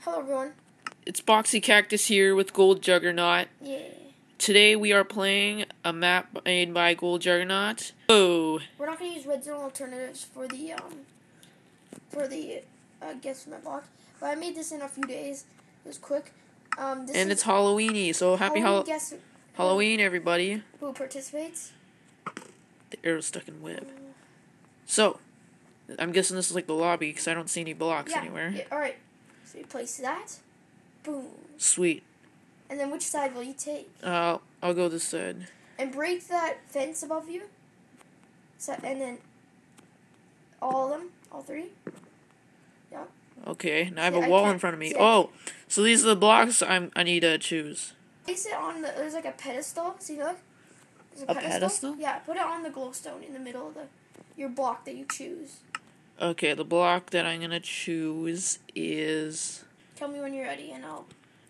Hello, everyone. It's Boxy Cactus here with Gold Juggernaut. Yeah. Today we are playing a map made by Gold Juggernaut. Oh, We're not gonna use red zone alternatives for the um for the uh, guess my block, but I made this in a few days. It was quick. Um, this and it's Halloweeny, so happy Halloween Hall- Halloween, everybody. who participates. The arrow stuck in web. So, I'm guessing this is like the lobby because I don't see any blocks Yeah. anywhere. yeah, all right. So you place that. Boom. Sweet. And then which side will you take? Uh, I'll go this side. And break that fence above you. So and then all of them, all three. Okay, now I have See, a wall in front of me. Oh, so these are the blocks I'm I need to choose. Place it on the. There's like a pedestal. See, look. There's A pedestal? Yeah, put it on the glowstone in the middle of the your block that you choose. Okay, the block that I'm gonna choose is. Tell me when you're ready, and I'll.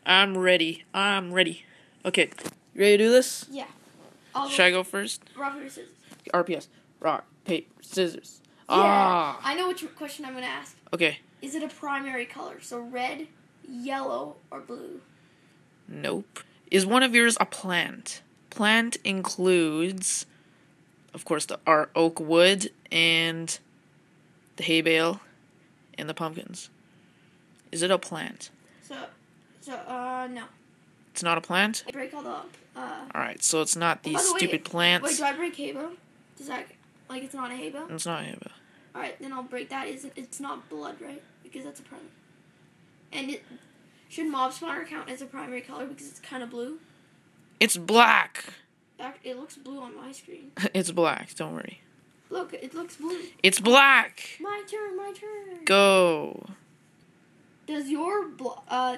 I'm ready. I'm ready. Okay, you ready to do this? Yeah. I'll Should I go first? rock paper scissors. RPS. Rock, paper, scissors. Yeah. Ah. I know which question I'm gonna ask. Okay. Is it a primary color? So red, yellow, or blue? Nope. Is one of yours a plant? Plant includes, of course, the our oak wood and the hay bale and the pumpkins. Is it a plant? So, so uh no. It's not a plant. I break all the uh. All right, so it's not these the way- stupid plants. Wait, do I break hay bale? Does that like it's not a hay bale? it's not a hay bale. All right, then I'll break that. Is it? It's not blood, right? Because that's a primary. And it should mob spawner count as a primary color because it's kind of blue. It's black. It looks blue on my screen. It's black. Don't worry. Look, it looks blue. It's black. My turn. My turn. Go. Does your blo- uh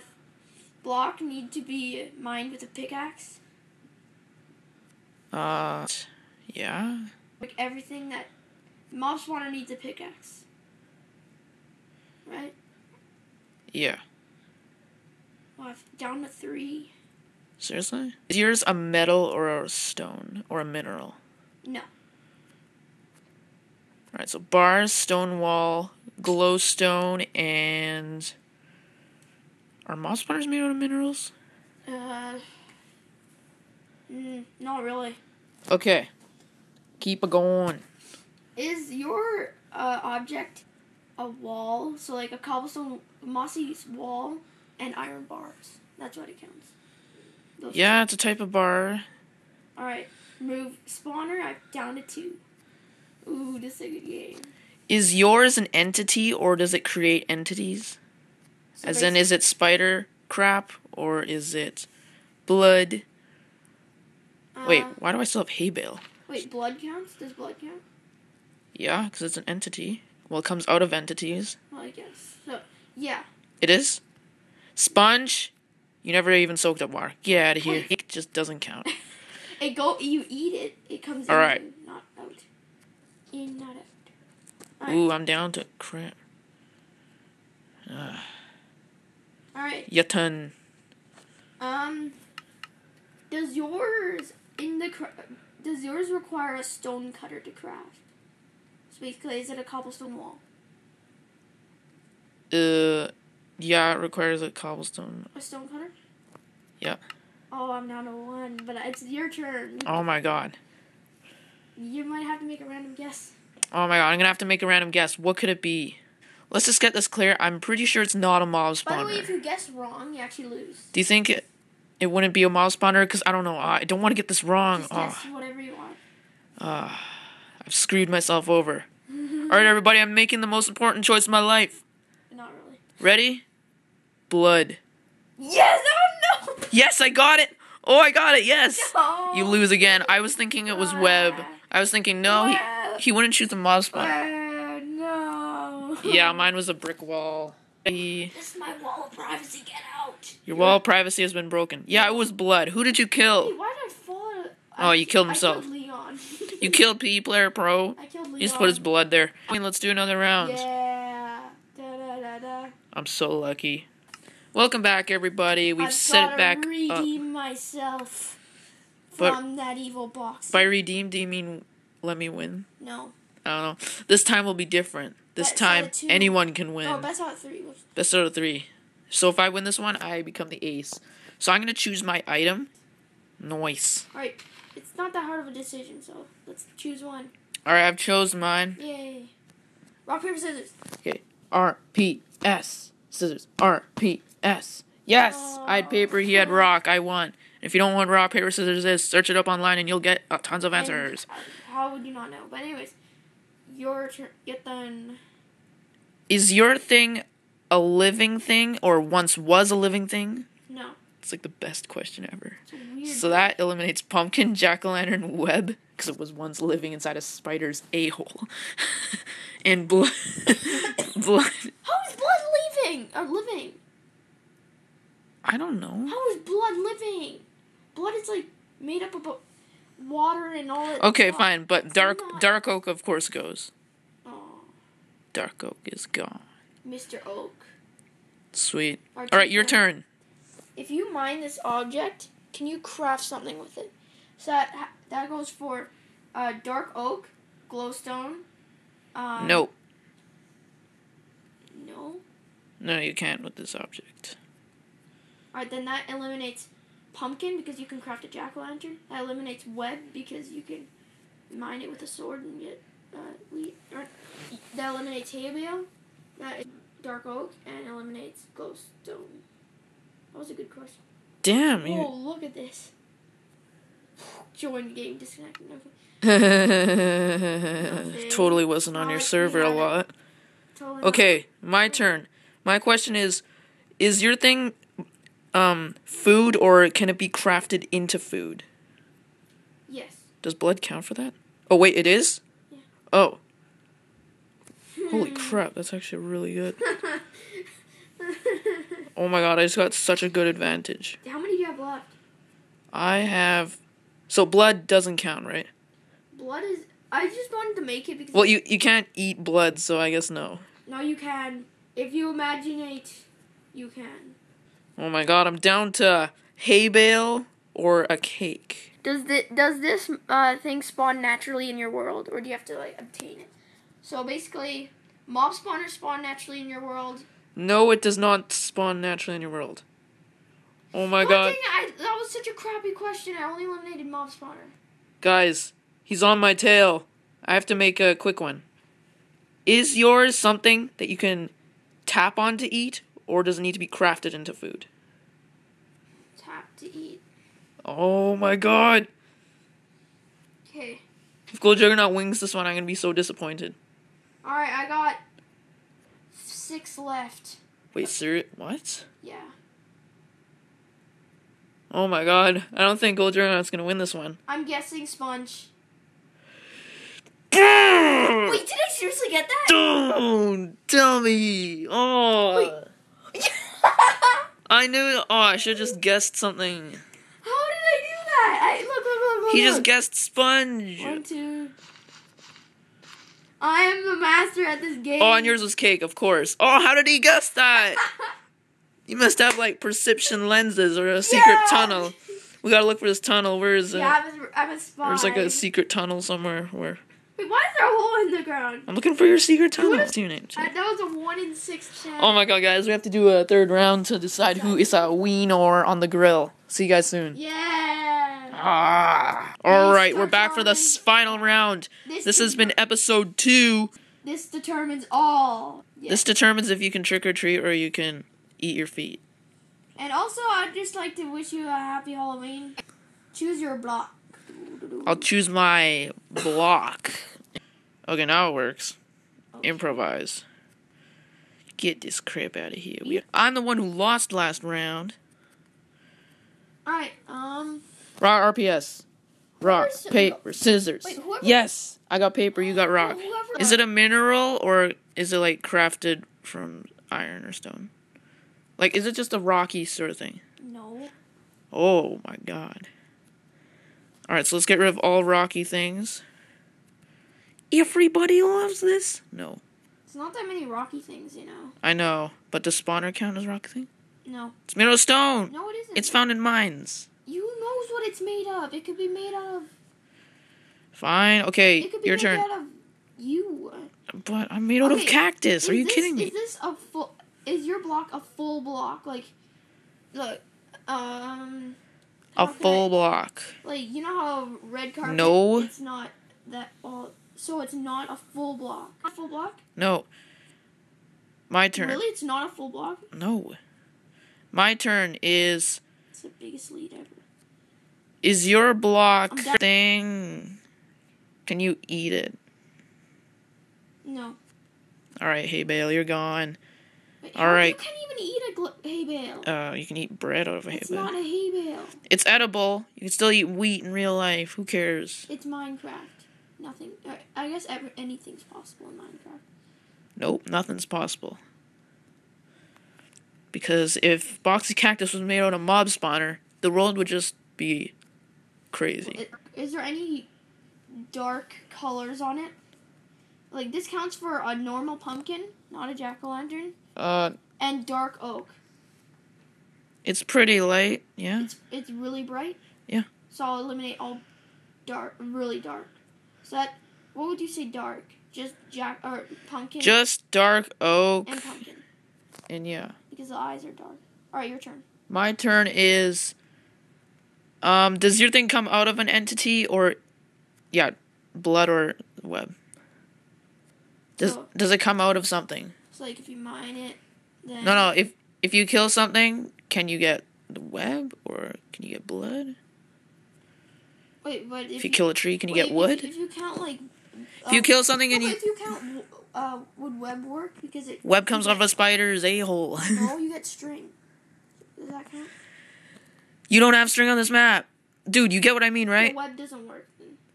block need to be mined with a pickaxe? Uh, yeah. Like everything that mob spawner needs a pickaxe. Right? Yeah. Well, down to three. Seriously? Is yours a metal or a stone or a mineral? No. Alright, so bars, stone wall, glowstone, and. Are mob spawners made out of minerals? Uh. Mm, not really. Okay. Keep it going. Is your uh, object a wall? So like a cobblestone mossy wall and iron bars. That's what it counts. Those Yeah, it's a type of bar. All right. Mob spawner. I'm down to two. Ooh, this is a good game. Is yours an entity or does it create entities? So As in, is it spider crap or is it blood? Wait, uh, why do I still have hay bale? Wait, blood counts? Does blood count? Yeah, because it's an entity. Well, it comes out of entities. Well, I guess. So yeah. It is? Sponge? You never even soaked up water. Get out of here. Wait. It just doesn't count. It go. You eat it. It comes All in, right. not out. In, not out. Right. Ooh, I'm down to crap. All right. Yatun. Um, does yours in the does yours require a stone cutter to craft? So basically, is it a cobblestone wall? Uh, yeah, it requires a cobblestone. A stone cutter? Yeah. Oh, I'm down to one, but it's your turn. Oh my god. You might have to make a random guess. Oh my god, I'm gonna have to make a random guess. What could it be? Let's just get this clear. I'm pretty sure it's not a mob spawner. By the way, if you guess wrong, you actually lose. Do you think it, it wouldn't be a mob spawner? Because I don't know. I don't want to get this wrong. Just Oh, guess whatever you want. Ah, I've screwed myself over. Alright, everybody, I'm making the most important choice of my life. Not really. Ready? Blood. Yes! Oh no! Yes, I got it. Oh, I got it. Yes. Oh. You lose again. I was thinking it was ah. web. I was thinking no, he, he wouldn't shoot the mob spawner. Uh, no. Yeah, mine was a brick wall. This is my wall of privacy. Get out. Your wall of privacy has been broken. Yeah, it was blood. Who did you Hey, kill? why did I fall? Oh, I you ki- killed himself. killed Leon. You killed P Player Pro. I killed Leon. He just put his blood there. I mean, let's do another round. Yeah. Da, da, da. I'm so lucky. Welcome back, everybody. We've I've set it back up. redeem But- from that evil box. By redeem, do you mean let me win? no. I don't know. This time will be different. This Best time, anyone can win. Oh, best out of three. Best out of three. So if I win this one, I become the ace. So I'm gonna choose my item. Noise. All right. It's not that hard of a decision, so let's choose one. All right, I've chosen mine. Yay. Rock paper scissors. Okay. R P S scissors. R P S. Yes, I had paper. He had rock. I won. If you don't want rock paper scissors is, search it up online and you'll get uh, tons of And answers. How would you not know? But anyways, your turn. Get done. Is your thing a living thing or once was a living thing? No. It's like the best question ever. So that eliminates pumpkin, jack o' lantern, web, because it was once living inside a spider's a hole, and blood. blood. How is blood living? Or living? I don't know. How is blood living? Blood is like made up of water and all that. Okay, stuff. fine, but dark not. dark oak of course goes. Oh, Dark oak is gone. Mr. Oak. Sweet. All right, your turn. If you mine this object, can you craft something with it? So that that goes for uh, dark oak, glowstone. Um, no, No. no, you can't with this object. Alright, then that eliminates pumpkin because you can craft a jack o' lantern. That eliminates web because you can mine it with a sword and get uh, wheat. That eliminates hay bale. That is dark oak and eliminates glowstone. That was a good question. Damn, you. Oh, look at this. Join the game, disconnect. Okay. totally wasn't on your server a lot. Okay, my turn. My question is is your thing um food or can it be crafted into food? Yes. Does blood count for that? Oh wait, it is? Yeah. Oh. Holy crap, that's actually really good. Oh my god, I just got such a good advantage. How many do you have left? I have So blood doesn't count, right? Blood is. I just wanted to make it because. Well, you you can't eat blood, so I guess no. No, you can. If you imagine it, you can. Oh my god, I'm down to hay bale or a cake. Does the does this uh, thing spawn naturally in your world, or do you have to like obtain it? So basically, mob spawners spawn naturally in your world. No, it does not spawn naturally in your world. Oh my Oh, god. I, that was such a crappy question. I only eliminated mob spawner. Guys, he's on my tail. I have to make a quick one. Is yours something that you can tap on to eat, or does it need to be crafted into food? To eat. Oh my god. Okay. If Gold Juggernaut wings this one, I'm gonna be so disappointed. All right, I got six left. Wait, sir, what? Yeah. Oh my god. I don't think Gold Juggernaut's gonna win this one. I'm guessing sponge. Wait, did I seriously get that? tell me. Oh. I knew. Oh, I should have just guessed something. How did I do that? I look, look, look, look. He just guessed sponge. One, two. I am the master at this game. Oh, and yours was cake, of course. Oh, how did he guess that? You must have like perception lenses or a secret Yeah. tunnel. We gotta look for this tunnel. Where is it? Yeah, I'm a, I'm a spy. There's like a secret tunnel somewhere. Where Wait, why is there a hole in the ground? I'm looking for your secret tunnel. What is- your name? Uh, that was a one in six chance. Oh my god, guys, we have to do a third round to decide who is a wiener on the grill. See you guys soon. Yeah. Ah. All right, we're back for the final round. This, This has been episode two. This determines all. This determines if you can trick or treat or you can eat your feet. and also, I'd just like to wish you a happy Halloween. Choose your block. I'll choose my block. Okay, now it works. Improvise. Get this crap out of here. We- I'm the one who lost last round. Alright, um. Rock RPS. Rock, paper, scissors. Wait, whoever- Yes, I got paper, you got rock. Whoever- Is it a mineral or is it like crafted from iron or stone? Like, is it just a rocky sort of thing? No. Oh my god. Alright, so let's get rid of all rocky things. Everybody loves this? No. It's not that many rocky things, you know. I know, but does spawner count as rocky thing? No. It's made out of stone! No, it isn't. It's found in mines. You knows what it's made of. It could be made out of. Fine, okay, It could be your made turn. out of you. But I'm made out of cactus. Are you this- kidding me? Is this a full? is your block a full block? Like, look, um, A full I- block. like you know how red carpet. No. it's not that all. So it's not a full block. A full block? No. My turn. Really, it's not a full block. No. My turn is It's the biggest lead ever. is your block thing Can you eat it? No. All right, hay Bale, you're gone. Wait, All how- right. You can't even eat a gl- hay bale. Uh, you can eat bread out of a hay it's bale. not a hay bale. It's edible. You can still eat wheat in real life. Who cares? It's Minecraft. Nothing. uh, I guess ever, anything's possible in Minecraft. Nope, nothing's possible. Because if Boxy Cactus was made out of mob spawner, the world would just be crazy. Is there any dark colors on it? Like this counts for a normal pumpkin, not a jack o' lantern, Uh, and dark oak. it's pretty light, yeah. It's it's really bright. Yeah. So I'll eliminate all dark, really dark. That what would you say dark? Just jack or pumpkin Just dark oak, and pumpkin and yeah. because the eyes are dark. All right, your turn. My turn is. Um, does your thing come out of an entity or, yeah, blood or web? Does So- does it come out of something? So like if you mine it, then No, no. If if you kill something, can you get the web or can you get blood? Wait, but if, If you kill a tree, can you wait, get wood? If, you count like. If you um, kill something and you if you count, uh, would web work because it web comes you off a spider's a hole. No, you get string. Does that count? you don't have string on this map, dude. You get what I mean, The right? web doesn't work.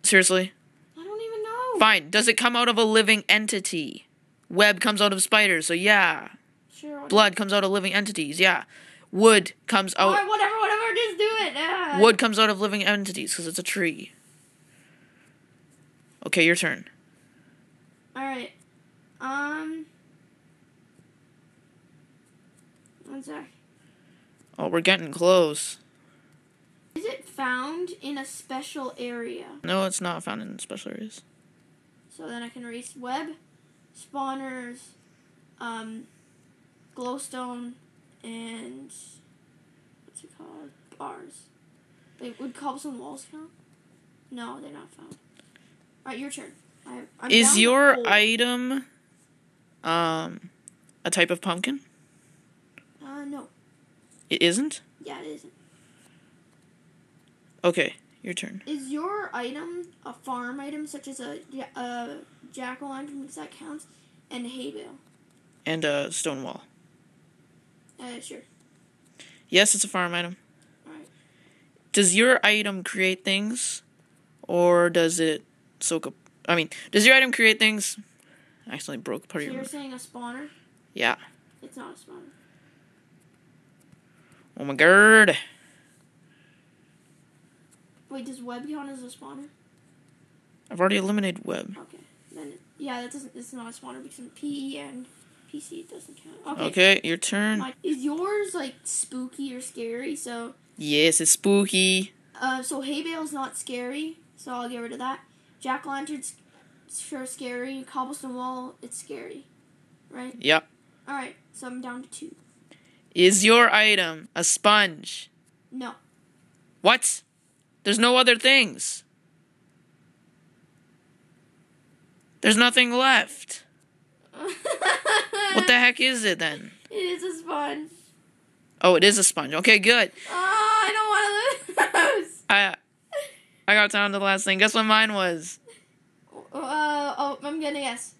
Seriously. I don't even know. Fine. Does it come out of a living entity? Web comes out of spiders, so yeah. Sure. Blood comes out of living entities, yeah. Wood comes out. Whatever, whatever. Just do it. Ah. Wood comes out of living entities because it's a tree. Okay, your turn. All right. Um. One sec. Oh, we're getting close. Is it found in a special area? No, it's not found in special areas. So then I can erase web, spawners, um, glowstone, and what's it called? Bars. Wait, would cobblestone walls count? No, they're not found. All right, your turn. I, I'm Is your item um a type of pumpkin? Uh, no. It isn't? Yeah, it isn't. Okay, your turn. Is your item a farm item, such as a, a jack o' lantern, because that counts, and a hay bale? And a stone wall. Uh, sure. Yes, it's a farm item. Alright. Does your item create things? Or does it soak up I mean, does your item create things? I accidentally broke part So of your you're saying a spawner? Yeah. It's not a spawner. Oh my god. Wait, does web count as a spawner? I've already eliminated web. Okay. Then, it, yeah, that doesn't. It's not a spawner because in PE and PC it doesn't count. Okay. Okay, your turn. My- is yours like spooky or scary? So, Yes, it's spooky. uh, so hay bale's not scary, so I'll get rid of that. Jack o' lantern's sure scary. Cobblestone wall, it's scary, right? Yep. All right, so I'm down to two. Is your item a sponge? No. What? There's no other things. There's nothing left. What the heck is it then? It is a sponge. Oh, it is a sponge. Okay, good. Oh, I don't want to lose. I I got down to the last thing. Guess what mine was? Uh, oh, I'm gonna guess.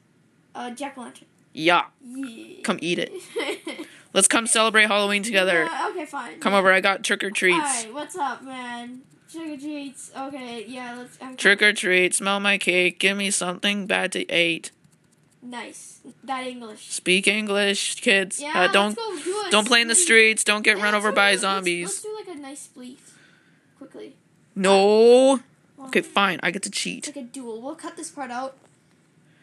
Uh, jack o' lantern. Yeah. Yeah. Come eat it. Let's come celebrate Halloween together. Yeah, okay, fine. Come over. I got trick or treats. Alright, what's up, man? Trick or treats. Okay, yeah, let's. I'm Trick or treat. Smell my cake. Give me something bad to eat. Nice. That English. Speak English, kids. Yeah, Uh, let's don't do a don't play in the streets. Don't get Yeah, run over by a- let's- zombies. Let's, do like a nice spleef. Quickly. No. Well, Okay, fine. I get to cheat. Like a duel. We'll cut this part out.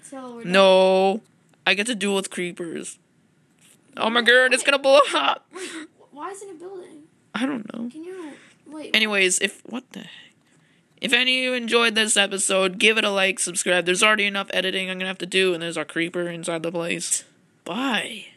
So. No. I get to duel with creepers. Oh my god, it's gonna blow up. Wait, why is it a building? I don't know. Can you wait? Anyways, if what the heck? If any of you enjoyed this episode, give it a like, subscribe. There's already enough editing I'm gonna have to do, and there's our creeper inside the place. Bye.